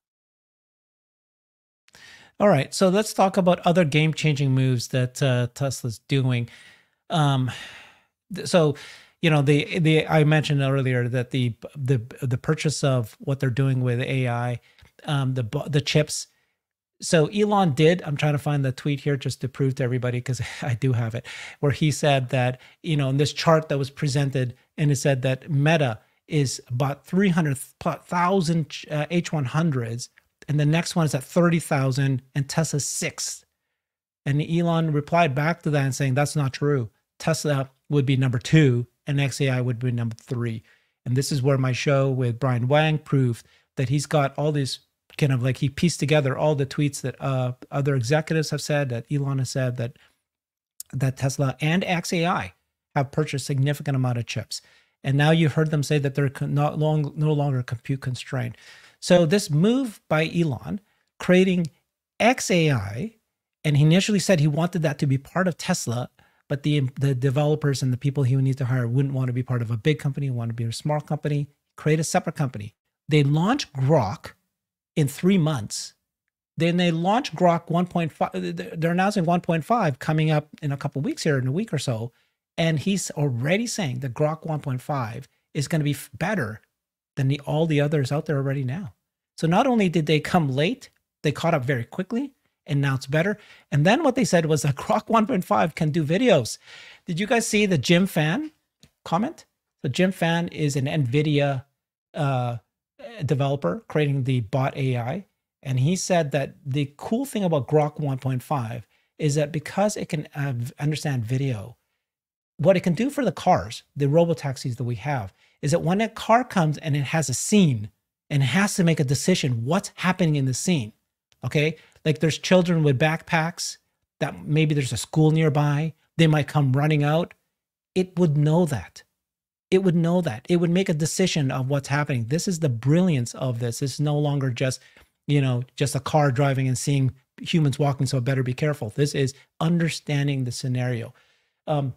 All right, so let's talk about other game-changing moves that uh, Tesla's doing. Um, so, you know, the the I mentioned earlier that the the the purchase of what they're doing with AI, um, the the chips. So Elon did. I'm trying to find the tweet here just to prove to everybody because I do have it, where he said that you know in this chart that was presented, and it said that Meta is about 300,000 uh, H100s and the next one is at 30,000 and Tesla sixth. And Elon replied back to that and saying that's not true. Tesla would be number two and XAI would be number three. And this is where my show with Brian Wang proved that he's got all these kind of like he pieced together all the tweets that uh, other executives have said, that Elon has said, that that Tesla and XAI have purchased significant amount of chips. And now you heard them say that they're not long, no longer compute constrained. So this move by Elon creating XAI, and he initially said he wanted that to be part of Tesla, but the the developers and the people he would need to hire wouldn't want to be part of a big company, want to be a small company, create a separate company. They launch Grok in three months. Then they launch Grok 1.5. They're announcing 1.5 coming up in a couple weeks here, in a week or so. And he's already saying that Grok 1.5 is going to be better than the, all the others out there already now. So not only did they come late, they caught up very quickly, and now it's better. And then what they said was that Grok 1.5 can do videos. Did you guys see the Jim Fan comment? So Jim Fan is an NVIDIA uh, developer creating the bot AI. And he said that the cool thing about Grok 1.5 is that because it can uh, understand video, what it can do for the cars, the robo taxis that we have, is that when a car comes and it has a scene and has to make a decision what's happening in the scene, okay? Like there's children with backpacks that maybe there's a school nearby, they might come running out. It would know that. It would know that. It would make a decision of what's happening. This is the brilliance of this. It's no longer just, you know, just a car driving and seeing humans walking, so better be careful. This is understanding the scenario. Um,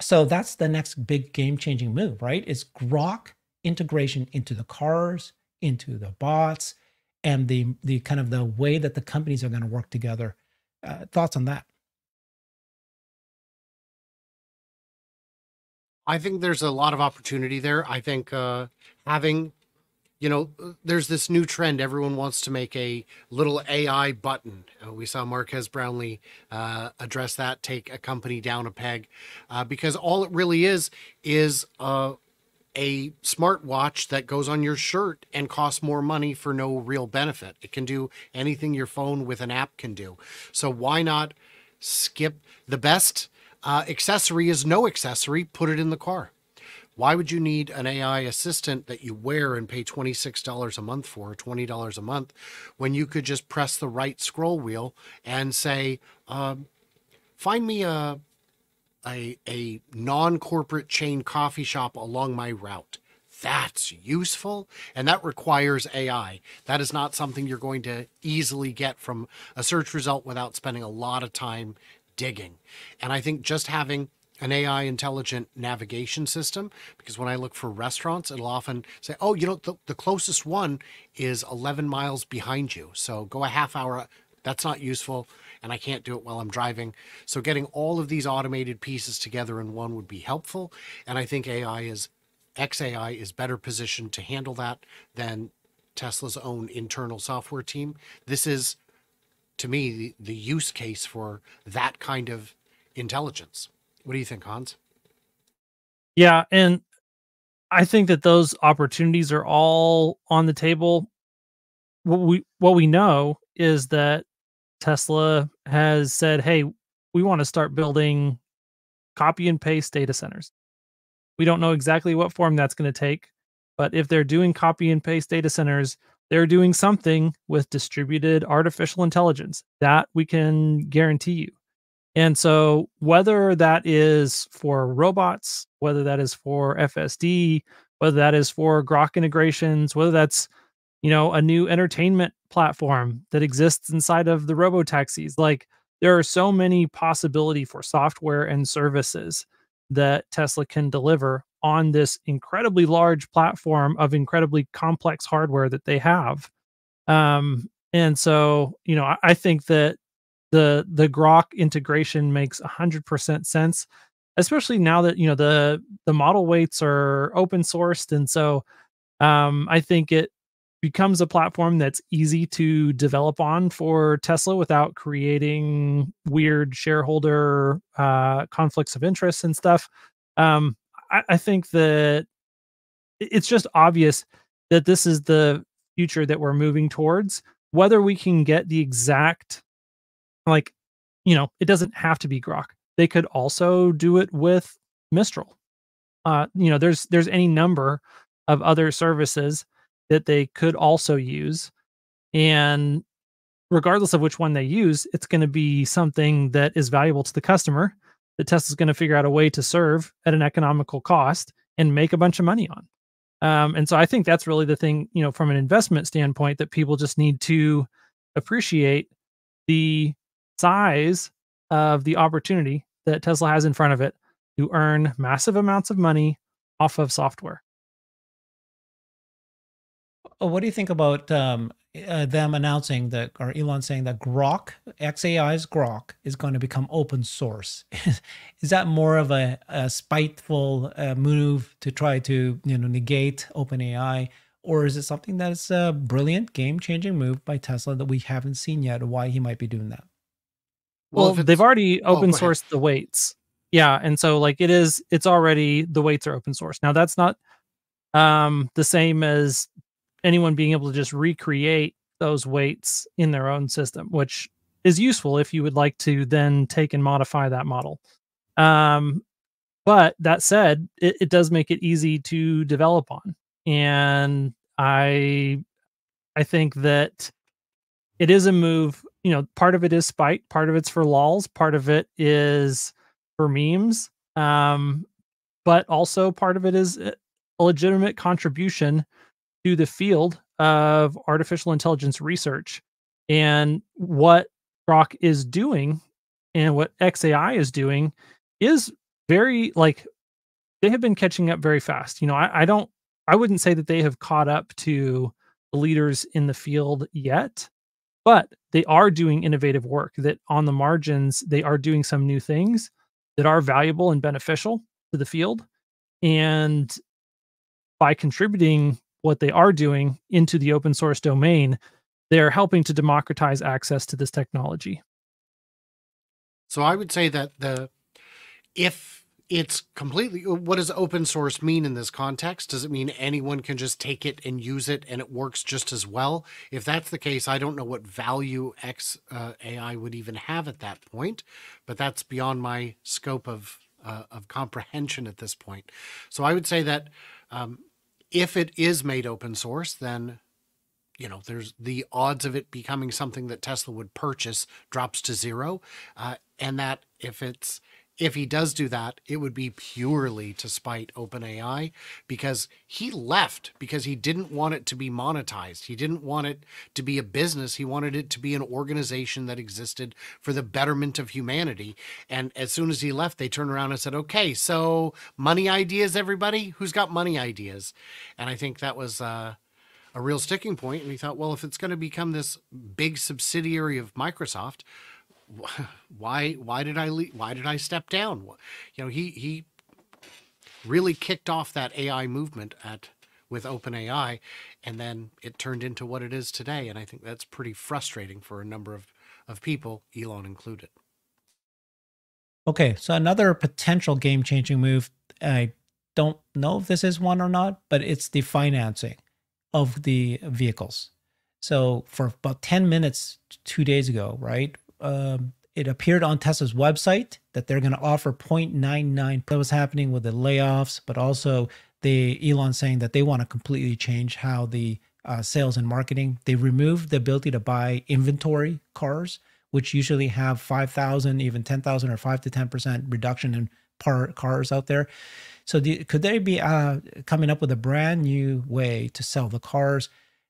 so that's the next big game changing move, right? Is Grok integration into the cars, into the bots, and the the kind of the way that the companies are going to work together. Uh, thoughts on that? I think there's a lot of opportunity there. I think uh, having, you know, there's this new trend. Everyone wants to make a little AI button. Uh, we saw Marques Brownlee uh, address that, take a company down a peg, uh, because all it really is is uh, a smartwatch that goes on your shirt and costs more money for no real benefit. It can do anything your phone with an app can do. So why not skip the best uh, accessory is no accessory, put it in the car. Why would you need an AI assistant that you wear and pay $26 a month for, $20 a month, when you could just press the right scroll wheel and say, um, find me a, a, a non corporate chain coffee shop along my route? That's useful and that requires AI. That is not something you're going to easily get from a search result without spending a lot of time digging. And I think just having an AI intelligent navigation system, because when I look for restaurants, it'll often say, oh, you know, the, the closest one is 11 miles behind you. So go a half hour. That's not useful. And I can't do it while I'm driving. So getting all of these automated pieces together in one would be helpful. And I think AI is, XAI is better positioned to handle that than Tesla's own internal software team. This is to me the, the use case for that kind of intelligence. What do you think, Hans? Yeah, and I think that those opportunities are all on the table. What we what we know is that Tesla has said, "Hey, we want to start building copy and paste data centers." We don't know exactly what form that's going to take, but if they're doing copy and paste data centers, they're doing something with distributed artificial intelligence. That we can guarantee you. And so, whether that is for robots, whether that is for FSD, whether that is for Grok integrations, whether that's you know a new entertainment platform that exists inside of the robo taxis, like there are so many possibility for software and services that Tesla can deliver on this incredibly large platform of incredibly complex hardware that they have. Um, and so, you know, I, I think that the the Grok integration makes 100% sense, especially now that, you know, the the model weights are open sourced and so um, I think it becomes a platform that's easy to develop on for Tesla without creating weird shareholder uh, conflicts of interest and stuff. Um, I, I think that it's just obvious that this is the future that we're moving towards. Whether we can get the exact, like, you know, it doesn't have to be Grok. They could also do it with Mistral. Uh, you know, there's there's any number of other services that they could also use. And regardless of which one they use, it's going to be something that is valuable to the customer that Tesla's going to figure out a way to serve at an economical cost and make a bunch of money on. Um, and so I think that's really the thing, you know, from an investment standpoint, that people just need to appreciate the size of the opportunity that Tesla has in front of it to earn massive amounts of money off of software. Uh, what do you think about um, uh, them announcing that, or Elon saying that Grok, XAI's Grok, is going to become open source? is that more of a, a spiteful uh, move to try to you know negate OpenAI, or is it something that's a brilliant, game-changing move by Tesla that we haven't seen yet? Why he might be doing that? Well, well they've already oh, open oh, sourced the weights. Yeah, and so like it is, it's already the weights are open source. Now that's not um the same as anyone being able to just recreate those weights in their own system, which is useful if you would like to then take and modify that model. Um, but that said, it, it does make it easy to develop on, and I, I think that it is a move. You know, part of it is spite, part of it's for lols, part of it is for memes, um, but also part of it is a legitimate contribution to the field of artificial intelligence research. And what Grok is doing and what XAI is doing is very like they have been catching up very fast. You know, I, I don't I wouldn't say that they have caught up to the leaders in the field yet, but they are doing innovative work that on the margins, they are doing some new things that are valuable and beneficial to the field. And by contributing what they are doing into the open source domain, they're helping to democratize access to this technology. So I would say that the if it's completely what does open source mean in this context? Does it mean anyone can just take it and use it and it works just as well? If that's the case i don't know what value x uh, ai would even have at that point but that's beyond my scope of uh, of comprehension at this point. So i would say that um, if it is made open source, then you know there's the odds of it becoming something that Tesla would purchase drops to zero, uh, and that if it's if he does do that, it would be purely to spite OpenAI because he left because he didn't want it to be monetized. He didn't want it to be a business. He wanted it to be an organization that existed for the betterment of humanity. And as soon as he left, they turned around and said, okay, so money ideas, everybody? Who's got money ideas? And I think that was. Uh, a real sticking point and he thought well if it's going to become this big subsidiary of microsoft why why did I leave, why did I step down? You know, he he really kicked off that AI movement at with OpenAI, and then it turned into what it is today. And I think that's pretty frustrating for a number of of people, Elon included. Okay, so another potential game changing move. I don't know if this is one or not, but it's the financing of the vehicles. So for about 10 minutes two days ago, right? Um, it appeared on Tesla's website that they're going to offer 0.99. That was happening with the layoffs, but also the Elon saying that they want to completely change how the uh, sales and marketing. They removed the ability to buy inventory cars, which usually have 5,000, even 10,000 or 5 to 10% reduction in par cars out there. So the, could they be uh, coming up with a brand new way to sell the cars?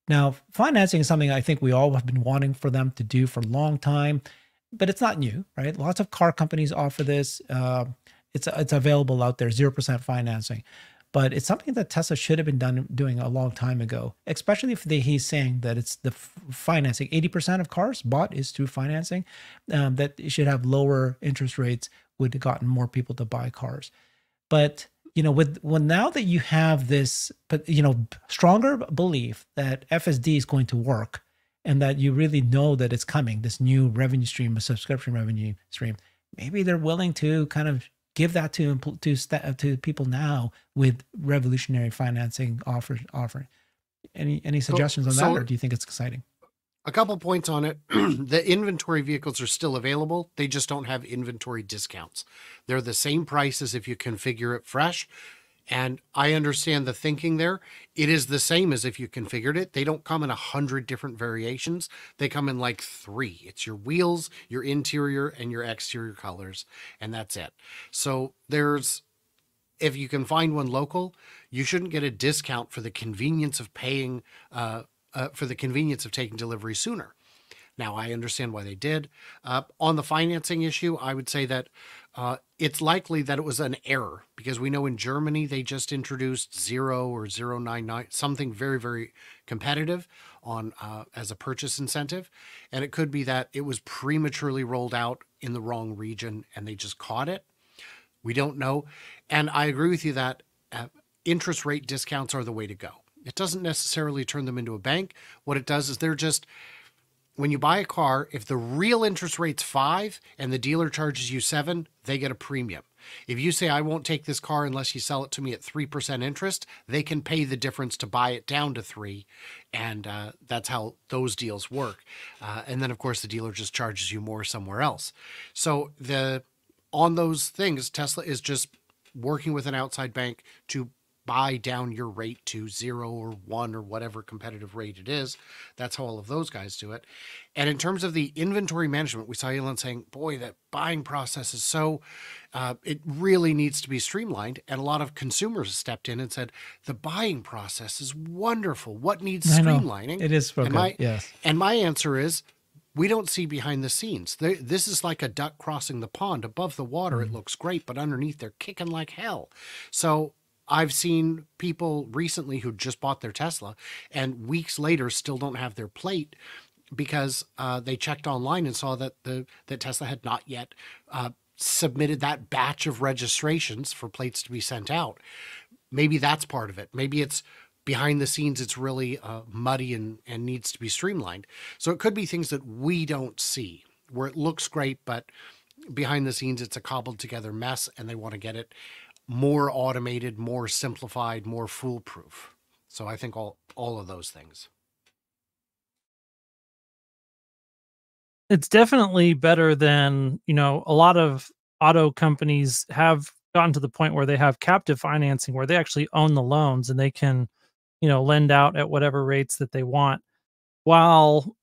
Now, financing is something I think we all have been wanting for them to do for a long time. but it's not new, right? Lots of car companies offer this. Uh, it's it's available out there, zero percent financing, but it's something that Tesla should have been done doing a long time ago. Especially if he's saying that it's the financing, eighty percent of cars bought is through financing, um, that should have lower interest rates would have gotten more people to buy cars, but you know with well now that you have this but you know stronger belief that fsd is going to work and that you really know that it's coming this new revenue stream a subscription revenue stream maybe they're willing to kind of give that to to uh, to people now with revolutionary financing offers offering. Any any suggestions so, on that so, or do you think it's exciting a couple points on it. the inventory vehicles are still available. They just don't have inventory discounts. They're the same price as if you configure it fresh. And I understand the thinking there. It is the same as if you configured it. They don't come in a hundred different variations. They come in like three. It's your wheels, your interior, and your exterior colors, and that's it. So there's, if you can find one local, you shouldn't get a discount for the convenience of paying, uh, uh, for the convenience of taking delivery sooner. Now, I understand why they did. Uh, on the financing issue, I would say that uh, it's likely that it was an error because we know in Germany they just introduced zero or zero nine nine something very very competitive on uh, as a purchase incentive, and it could be that it was prematurely rolled out in the wrong region and they just caught it. We don't know, and I agree with you that uh, interest rate discounts are the way to go. It doesn't necessarily turn them into a bank. What it does is they're just when you buy a car, if the real interest rate's five and the dealer charges you seven, they get a premium. If you say, I won't take this car unless you sell it to me at 3% interest, they can pay the difference to buy it down to three. And uh, that's how those deals work. Uh, and then, of course, the dealer just charges you more somewhere else. So, the on those things, Tesla is just working with an outside bank to buy down your rate to zero or one or whatever competitive rate it is. That's how all of those guys do it. And in terms of the inventory management, we saw Elon saying, boy, that buying process is so, uh, it really needs to be streamlined. And a lot of consumers stepped in and said, the buying process is wonderful. What needs streamlining? It is and my, yes. And my answer is, we don't see behind the scenes. this is like a duck crossing the pond. Above the water, mm. it looks great, but underneath, they're kicking like hell. So I've seen people recently who just bought their Tesla and weeks later still don't have their plate because uh, they checked online and saw that the that Tesla had not yet uh, submitted that batch of registrations for plates to be sent out. Maybe that's part of it. Maybe it's behind the scenes it's really uh, muddy and, and needs to be streamlined. So it could be things that we don't see where it looks great, but behind the scenes it's a cobbled together mess and they want to get it more automated, more simplified, more foolproof. So I think all all of those things. It's definitely better than, you know, a lot of auto companies have gotten to the point where they have captive financing where they actually own the loans and they can, you know, lend out at whatever rates that they want. While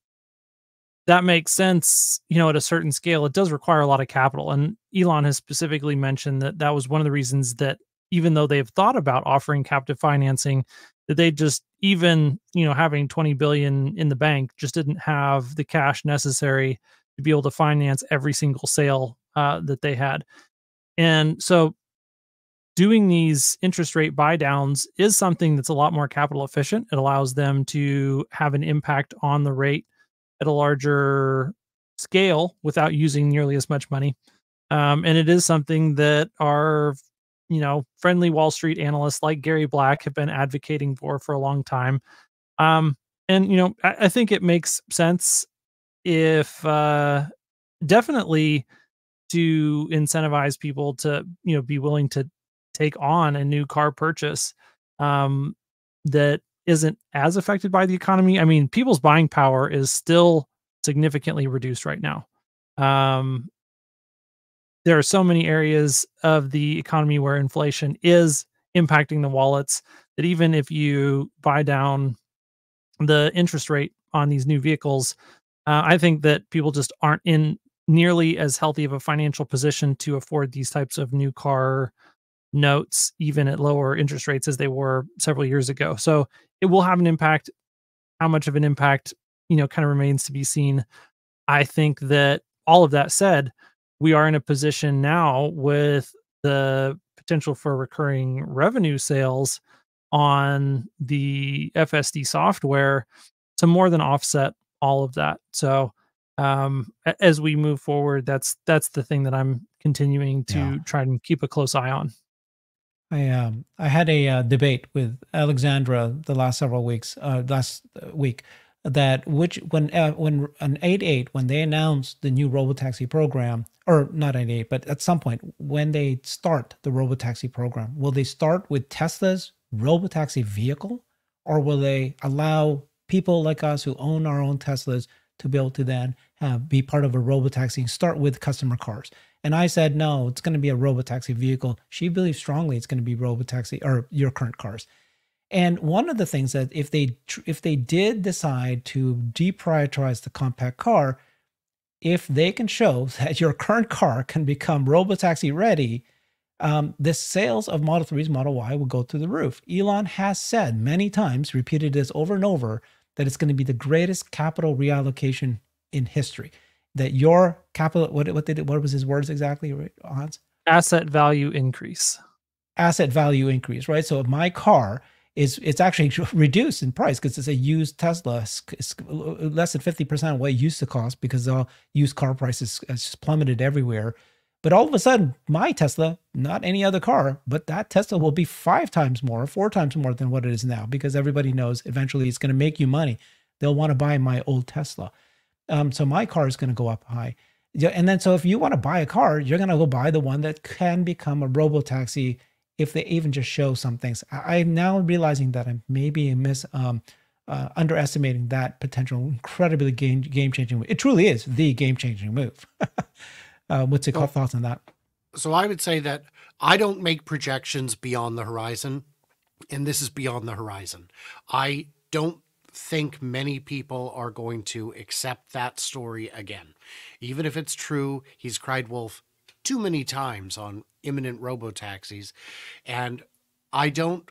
that makes sense, you know, at a certain scale, it does require a lot of capital. And Elon has specifically mentioned that that was one of the reasons that even though they've thought about offering captive financing, that they just even, you know, having 20 billion in the bank just didn't have the cash necessary to be able to finance every single sale uh, that they had. And so doing these interest rate buy downs is something that's a lot more capital efficient. It allows them to have an impact on the rate at a larger scale without using nearly as much money. Um, and it is something that our, you know, friendly Wall Street analysts like Gary Black have been advocating for for a long time. Um, and you know, I, I think it makes sense if uh, definitely to incentivize people to you know be willing to take on a new car purchase um, that isn't as affected by the economy. I mean, people's buying power is still significantly reduced right now. Um, there are so many areas of the economy where inflation is impacting the wallets that even if you buy down the interest rate on these new vehicles, uh, I think that people just aren't in nearly as healthy of a financial position to afford these types of new car notes, even at lower interest rates as they were several years ago. So it will have an impact. How much of an impact, you know, kind of remains to be seen. I think that all of that said, we are in a position now with the potential for recurring revenue sales on the FSD software to more than offset all of that. So um, as we move forward, that's that's the thing that I'm continuing to yeah. try and keep a close eye on. I um I had a uh, debate with Alexandra the last several weeks, uh, last week, that which when uh, when an eight eight when they announced the new robotaxi program, or not eight eight, but at some point when they start the robotaxi program, will they start with Tesla's robotaxi vehicle, or will they allow people like us who own our own Teslas to be able to then have, be part of a robotaxi and start with customer cars. And I said, no, it's going to be a robotaxi vehicle. She believes strongly it's going to be robotaxi or your current cars. And one of the things that if they if they did decide to deprioritize the compact car, if they can show that your current car can become robotaxi ready, um, the sales of Model 3s, Model Y will go through the roof. Elon has said many times, repeated this over and over, that it's going to be the greatest capital reallocation in history. That your capital, what what did it, what was his words exactly, Hans? Asset value increase. Asset value increase, right? So if my car is it's actually reduced in price because it's a used Tesla. It's, less than fifty percent of what it used to cost because all used car prices has plummeted everywhere. But all of a sudden, my Tesla, not any other car, but that Tesla will be five times more, four times more than what it is now, because everybody knows eventually it's going to make you money. They'll want to buy my old Tesla. Um, so my car is going to go up high. And then, so if you want to buy a car, you're going to go buy the one that can become a robo taxi if they even just show some things. I, am now realizing that I'm maybe miss um, uh, underestimating that potential incredibly game game changing. It truly is the game changing move. Uh, what's your thoughts on that? So I would say that I don't make projections beyond the horizon, and this is beyond the horizon. I don't think many people are going to accept that story again. Even if it's true, he's cried wolf too many times on imminent robo taxis. And I don't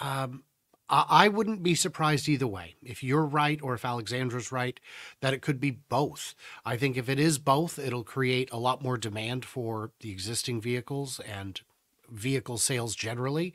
um, I wouldn't be surprised either way. If you're right or if Alexandra's right, that it could be both. I think if it is both, it'll create a lot more demand for the existing vehicles and vehicle sales generally.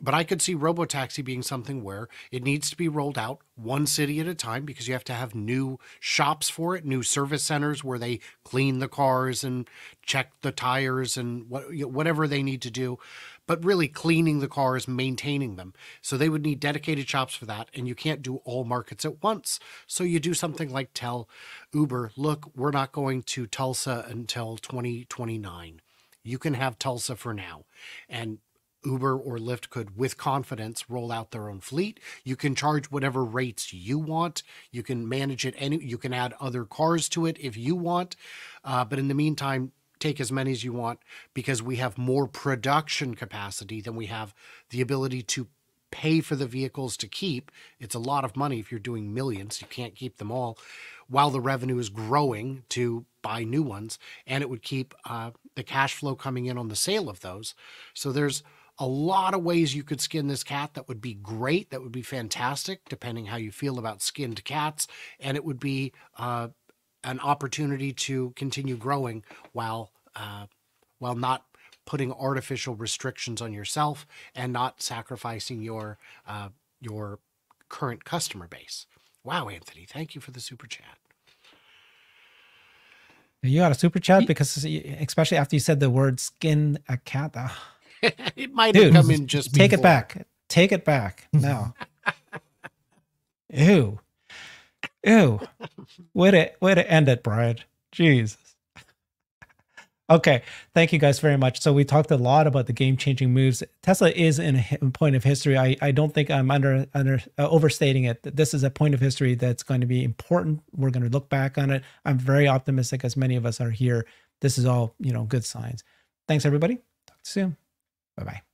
But I could see Robotaxi being something where it needs to be rolled out one city at a time because you have to have new shops for it, new service centers where they clean the cars and check the tires and what, whatever they need to do but really cleaning the cars, maintaining them. So they would need dedicated shops for that. And you can't do all markets at once. So you do something like tell Uber, look, we're not going to Tulsa until 2029. You can have Tulsa for now. And Uber or Lyft could, with confidence, roll out their own fleet. You can charge whatever rates you want. You can manage it any. You can add other cars to it if you want. Uh, but in the meantime, take as many as you want because we have more production capacity than we have the ability to pay for the vehicles to keep. It's a lot of money if you're doing millions. You can't keep them all while the revenue is growing to buy new ones. And it would keep uh, the cash flow coming in on the sale of those. So there's a lot of ways you could skin this cat that would be great. That would be fantastic, depending how you feel about skinned cats. And it would be uh, an opportunity to continue growing while uh, while not putting artificial restrictions on yourself and not sacrificing your uh, your current customer base. Wow, Anthony, thank you for the super chat. You got a super chat because, especially after you said the word "skin a cat," uh, it might have come in just. Take before. it back. Take it back now. Ew. Ew. Way to way to end it, Brian. Jesus. Okay, thank you guys very much. So we talked a lot about the game-changing moves. Tesla is in a point of history. I, I don't think I'm under under uh, overstating it. This is a point of history that's going to be important. We're going to look back on it. I'm very optimistic, as many of us are here. This is all you know, good signs. Thanks everybody. Talk to you soon. Bye bye.